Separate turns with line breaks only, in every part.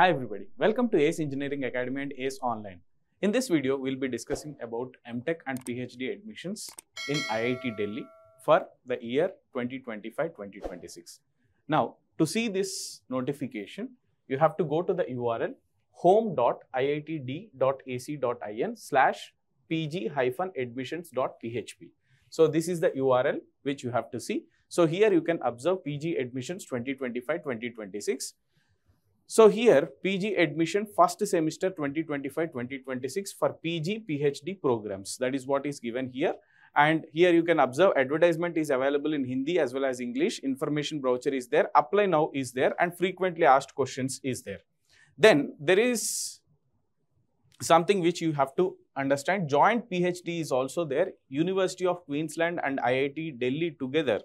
Hi everybody, welcome to ACE Engineering Academy and ACE Online. In this video, we'll be discussing about MTech and PhD admissions in IIT Delhi for the year 2025-2026. Now, to see this notification, you have to go to the URL home.iitd.ac.in slash pg-admissions.php. So this is the URL which you have to see. So here you can observe PG admissions 2025-2026. So here PG admission first semester 2025-2026 for PG PhD programs. That is what is given here. And here you can observe advertisement is available in Hindi as well as English. Information brochure is there. Apply now is there and frequently asked questions is there. Then there is something which you have to understand. Joint PhD is also there. University of Queensland and IIT Delhi together.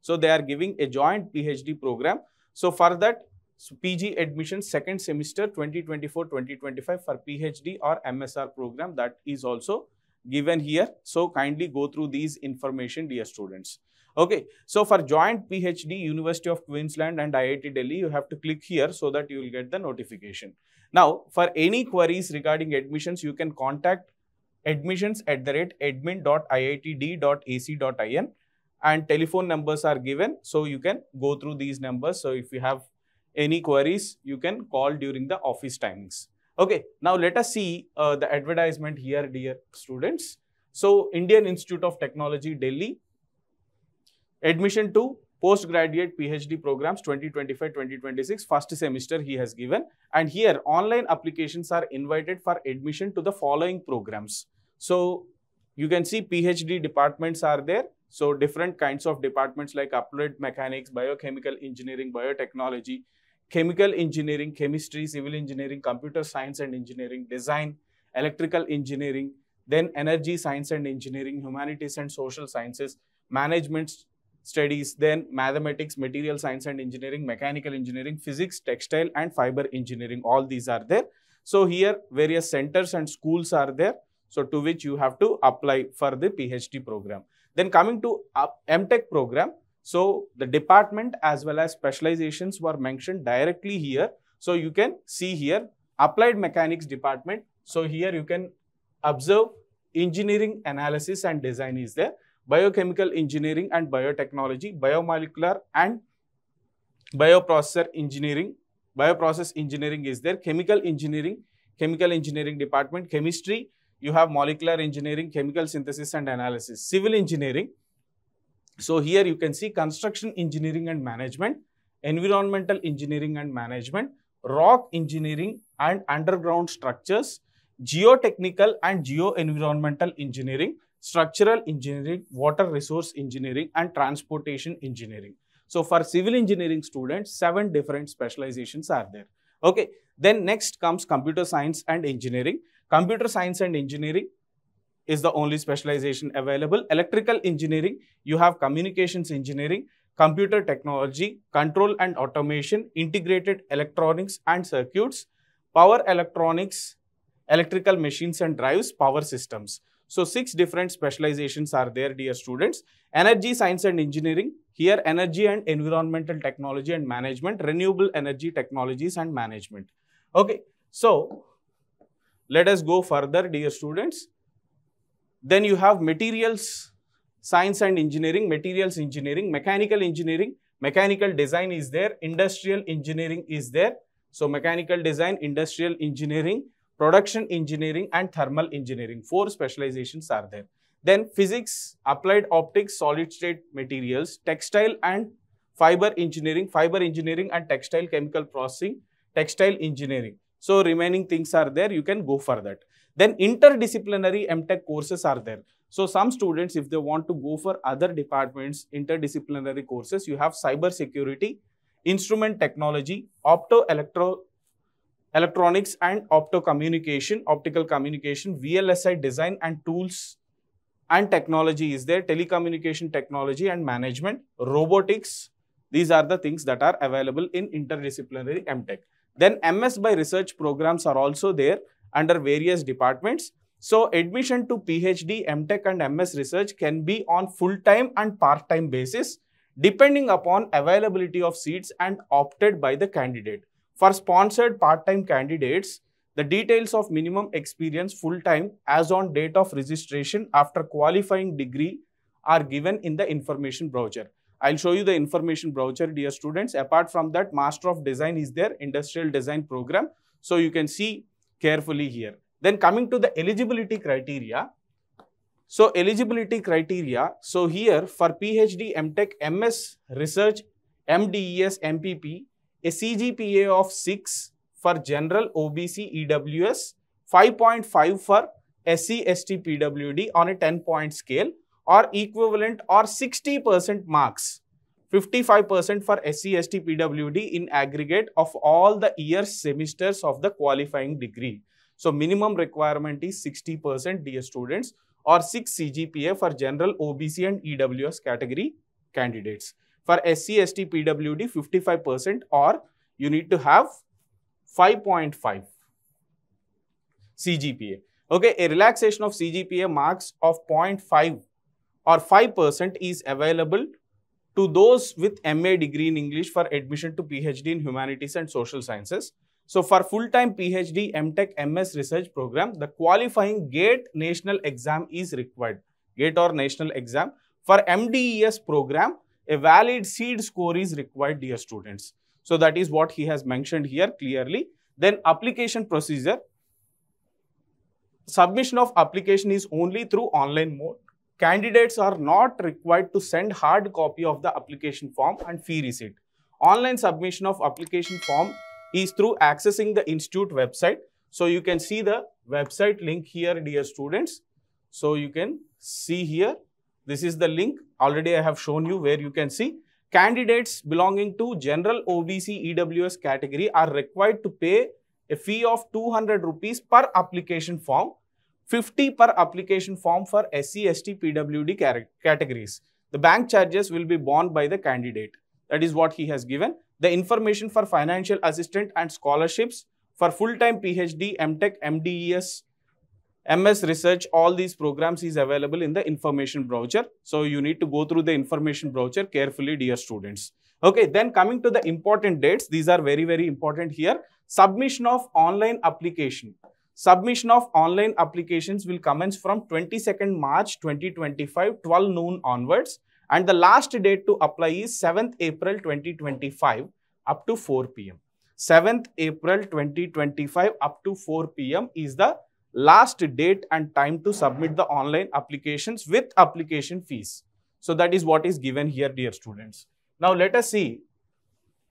So they are giving a joint PhD program. So for that so PG admission second semester 2024-2025 for PhD or MSR program that is also given here. So kindly go through these information dear students. Okay, so for joint PhD University of Queensland and IIT Delhi you have to click here so that you will get the notification. Now for any queries regarding admissions you can contact admissions at the rate admin.iitd.ac.in and telephone numbers are given so you can go through these numbers. So if you have any queries, you can call during the office timings. Okay, now let us see uh, the advertisement here, dear students. So, Indian Institute of Technology, Delhi, admission to postgraduate PhD programs 2025-2026, first semester he has given. And here, online applications are invited for admission to the following programs. So, you can see PhD departments are there. So, different kinds of departments like applied mechanics, biochemical engineering, biotechnology, chemical engineering, chemistry, civil engineering, computer science and engineering, design, electrical engineering, then energy science and engineering, humanities and social sciences, management studies, then mathematics, material science and engineering, mechanical engineering, physics, textile and fiber engineering. All these are there. So here various centers and schools are there. So to which you have to apply for the PhD program. Then coming to MTech program, so the department as well as specializations were mentioned directly here. So you can see here applied mechanics department. So here you can observe engineering analysis and design is there. Biochemical engineering and biotechnology, biomolecular and bioprocessor engineering, bioprocess engineering is there. Chemical engineering, chemical engineering department, chemistry, you have molecular engineering, chemical synthesis and analysis, civil engineering, so here you can see construction engineering and management, environmental engineering and management, rock engineering and underground structures, geotechnical and geo-environmental engineering, structural engineering, water resource engineering and transportation engineering. So for civil engineering students, seven different specializations are there. Okay, then next comes computer science and engineering. Computer science and engineering, is the only specialization available. Electrical engineering, you have communications engineering, computer technology, control and automation, integrated electronics and circuits, power electronics, electrical machines and drives, power systems. So, six different specializations are there, dear students. Energy, science and engineering, here energy and environmental technology and management, renewable energy technologies and management. Okay, so let us go further, dear students. Then you have materials science and engineering, materials engineering, mechanical engineering, mechanical design is there, industrial engineering is there. So mechanical design, industrial engineering, production engineering and thermal engineering. Four specializations are there. Then physics, applied optics, solid state materials, textile and fiber engineering, fiber engineering and textile chemical processing, textile engineering. So remaining things are there, you can go for that. Then interdisciplinary MTech courses are there. So some students, if they want to go for other departments, interdisciplinary courses, you have cyber security, instrument technology, opto electro electronics and opto communication, optical communication, VLSI design and tools and technology is there, telecommunication technology and management, robotics. These are the things that are available in interdisciplinary MTech. Then MS by research programs are also there under various departments. So admission to PhD, MTech and MS research can be on full-time and part-time basis depending upon availability of seats and opted by the candidate. For sponsored part-time candidates, the details of minimum experience full-time as on date of registration after qualifying degree are given in the information brochure. I'll show you the information brochure, dear students. Apart from that, Master of Design is there, Industrial Design program. So you can see carefully here. Then coming to the eligibility criteria. So eligibility criteria. So here for PhD, MTech, MS Research, MDES, MPP, a CGPA of 6 for General OBC EWS, 5.5 for SC ST PWD on a 10 point scale or equivalent or 60% marks 55% for SC ST PWD in aggregate of all the years semesters of the qualifying degree. So minimum requirement is 60% dear students or 6 CGPA for general OBC and EWS category candidates. For SC ST PWD 55% or you need to have 5.5 CGPA. Okay, a relaxation of CGPA marks of 0.5 or 5% is available to those with MA degree in English for admission to PhD in Humanities and Social Sciences. So for full-time PhD, MTech, MS research program, the qualifying GATE national exam is required. GATE or national exam. For MDES program, a valid CEED score is required, dear students. So that is what he has mentioned here clearly. Then application procedure. Submission of application is only through online mode candidates are not required to send hard copy of the application form and fee receipt. Online submission of application form is through accessing the institute website. So you can see the website link here, dear students. So you can see here, this is the link. Already I have shown you where you can see. Candidates belonging to general OBC EWS category are required to pay a fee of 200 rupees per application form 50 per application form for SC, ST, PWD categories. The bank charges will be borne by the candidate. That is what he has given. The information for financial assistant and scholarships for full-time PhD, MTech, MDES, MS research, all these programs is available in the information brochure. So you need to go through the information brochure carefully, dear students. Okay, then coming to the important dates, these are very, very important here. Submission of online application. Submission of online applications will commence from 22nd March 2025, 12 noon onwards. And the last date to apply is 7th April 2025 up to 4 p.m. 7th April 2025 up to 4 p.m. is the last date and time to submit the online applications with application fees. So that is what is given here, dear students. Now let us see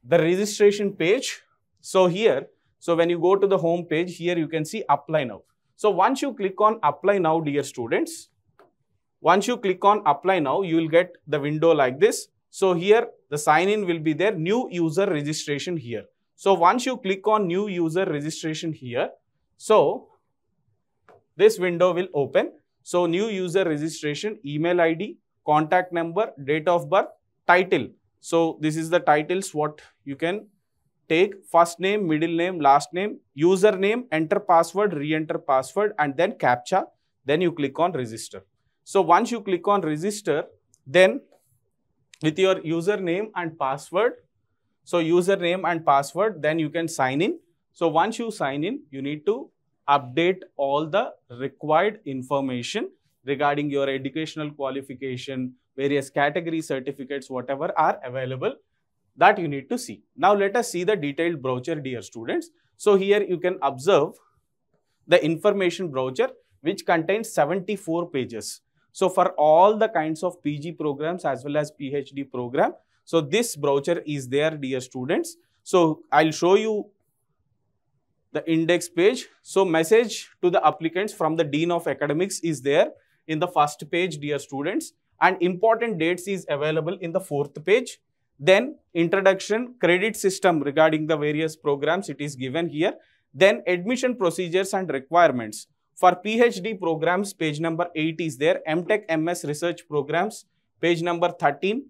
the registration page. So here so when you go to the home page, here you can see apply now. So once you click on apply now, dear students, once you click on apply now, you will get the window like this. So here the sign in will be there, new user registration here. So once you click on new user registration here, so this window will open. So new user registration, email ID, contact number, date of birth, title. So this is the titles what you can take first name, middle name, last name, username, enter password, re-enter password and then CAPTCHA. Then you click on register. So once you click on register, then with your username and password, so username and password, then you can sign in. So once you sign in, you need to update all the required information regarding your educational qualification, various category certificates, whatever are available that you need to see. Now let us see the detailed brochure dear students. So here you can observe the information brochure which contains 74 pages. So for all the kinds of PG programs as well as PhD program, so this brochure is there dear students. So I'll show you the index page. So message to the applicants from the Dean of Academics is there in the first page dear students and important dates is available in the fourth page then introduction credit system regarding the various programs it is given here. Then admission procedures and requirements. For PhD programs, page number 8 is there. MTech MS research programs, page number 13.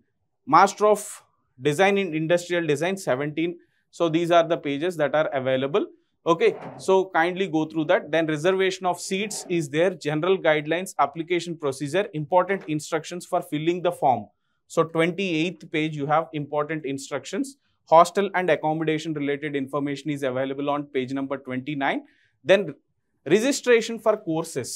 Master of Design in Industrial Design, 17. So these are the pages that are available. Okay, so kindly go through that. Then reservation of seats is there. General guidelines, application procedure, important instructions for filling the form. So 28th page, you have important instructions. hostel and accommodation related information is available on page number 29. Then registration for courses.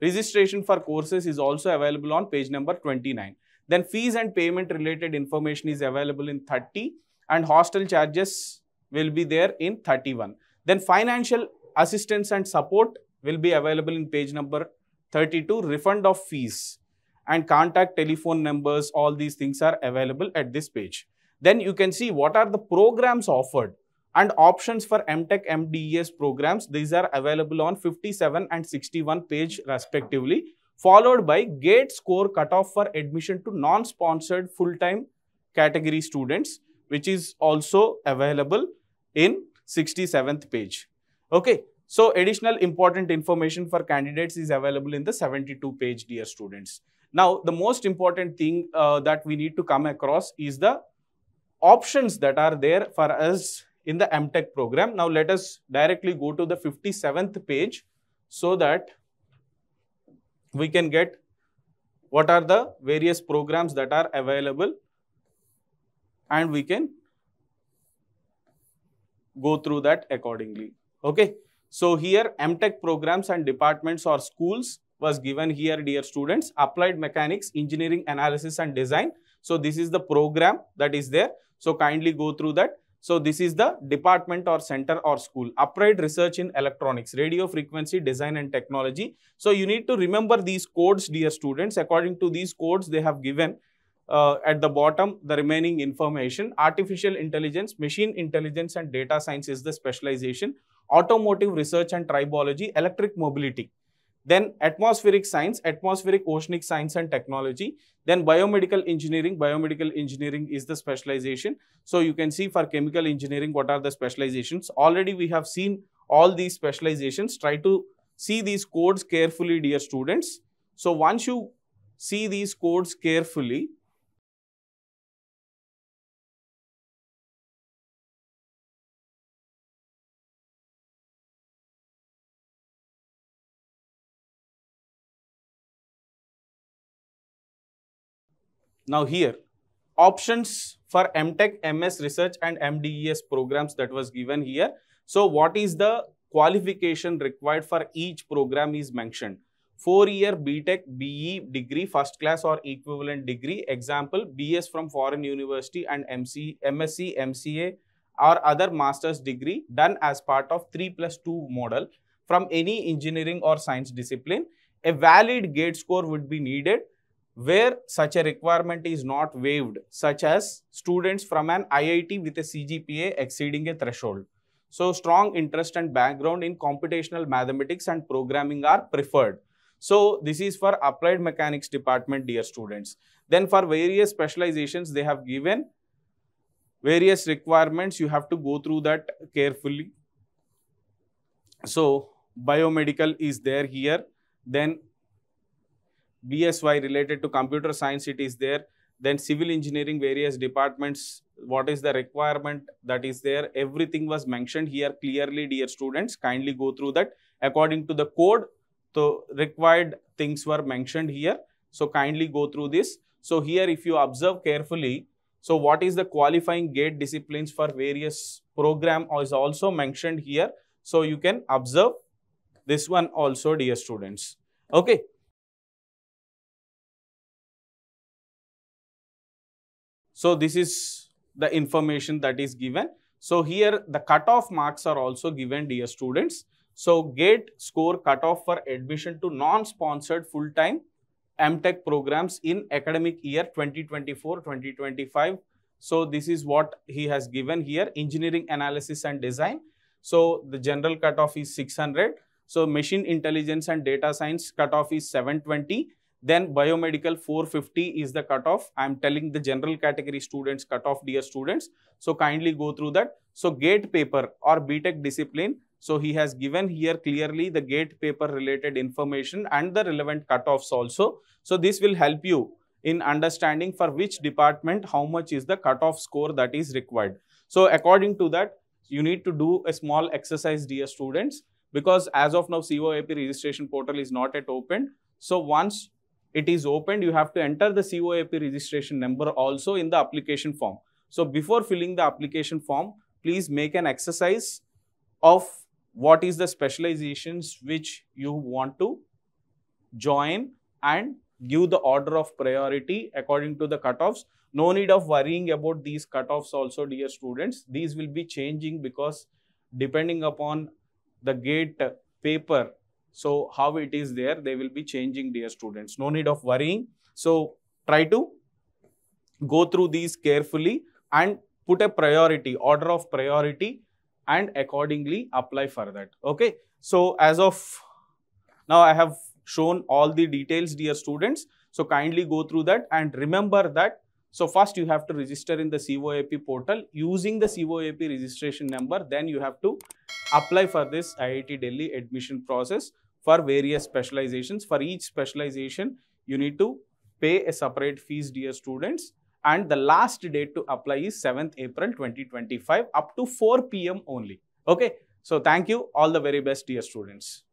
Registration for courses is also available on page number 29. Then fees and payment related information is available in 30 and hostel charges will be there in 31. Then financial assistance and support will be available in page number 32, refund of fees and contact telephone numbers, all these things are available at this page. Then you can see what are the programs offered and options for MTech MDES programs. These are available on 57 and 61 page respectively, followed by gate score cutoff for admission to non-sponsored full-time category students, which is also available in 67th page. Okay, so additional important information for candidates is available in the 72 page dear students. Now, the most important thing uh, that we need to come across is the options that are there for us in the MTech program. Now, let us directly go to the 57th page so that we can get what are the various programs that are available and we can go through that accordingly. Okay. So here MTech programs and departments or schools was given here dear students applied mechanics engineering analysis and design. So this is the program that is there. So kindly go through that. So this is the department or center or school applied research in electronics radio frequency design and technology. So you need to remember these codes dear students according to these codes they have given uh, at the bottom the remaining information artificial intelligence machine intelligence and data science is the specialization automotive research and tribology, electric mobility. Then atmospheric science, atmospheric oceanic science and technology. Then biomedical engineering, biomedical engineering is the specialization. So you can see for chemical engineering, what are the specializations. Already we have seen all these specializations. Try to see these codes carefully, dear students. So once you see these codes carefully, Now here, options for MTech, MS Research and MDES programs that was given here. So what is the qualification required for each program is mentioned. Four-year BTech, BE degree, first class or equivalent degree. Example, BS from foreign university and MC, MSc, MCA or other master's degree done as part of 3 plus 2 model from any engineering or science discipline. A valid gate score would be needed where such a requirement is not waived, such as students from an IIT with a CGPA exceeding a threshold. So, strong interest and background in computational mathematics and programming are preferred. So, this is for applied mechanics department, dear students. Then for various specializations, they have given various requirements. You have to go through that carefully. So, biomedical is there here. Then BSY related to computer science, it is there. Then civil engineering, various departments, what is the requirement that is there. Everything was mentioned here clearly, dear students. Kindly go through that. According to the code, the required things were mentioned here. So kindly go through this. So here, if you observe carefully, so what is the qualifying gate disciplines for various program is also mentioned here. So you can observe this one also, dear students. Okay. So this is the information that is given. So here the cutoff marks are also given dear students. So gate score cutoff for admission to non-sponsored full-time MTech programs in academic year 2024-2025. So this is what he has given here engineering analysis and design. So the general cutoff is 600. So machine intelligence and data science cutoff is 720 then biomedical 450 is the cutoff. I am telling the general category students cutoff dear students. So kindly go through that. So gate paper or BTech discipline. So he has given here clearly the gate paper related information and the relevant cutoffs also. So this will help you in understanding for which department how much is the cutoff score that is required. So according to that, you need to do a small exercise dear students because as of now COAP registration portal is not yet opened. So once it is opened, you have to enter the COAP registration number also in the application form. So before filling the application form, please make an exercise of what is the specializations which you want to join and give the order of priority according to the cutoffs. No need of worrying about these cutoffs also dear students. These will be changing because depending upon the gate paper, so how it is there, they will be changing dear students. No need of worrying. So try to go through these carefully and put a priority, order of priority and accordingly apply for that. Okay. So as of now I have shown all the details dear students. So kindly go through that and remember that so first you have to register in the COAP portal using the COAP registration number then you have to apply for this IIT Delhi admission process for various specializations. For each specialization you need to pay a separate fees dear students and the last date to apply is 7th April 2025 up to 4 pm only. Okay. So thank you all the very best dear students.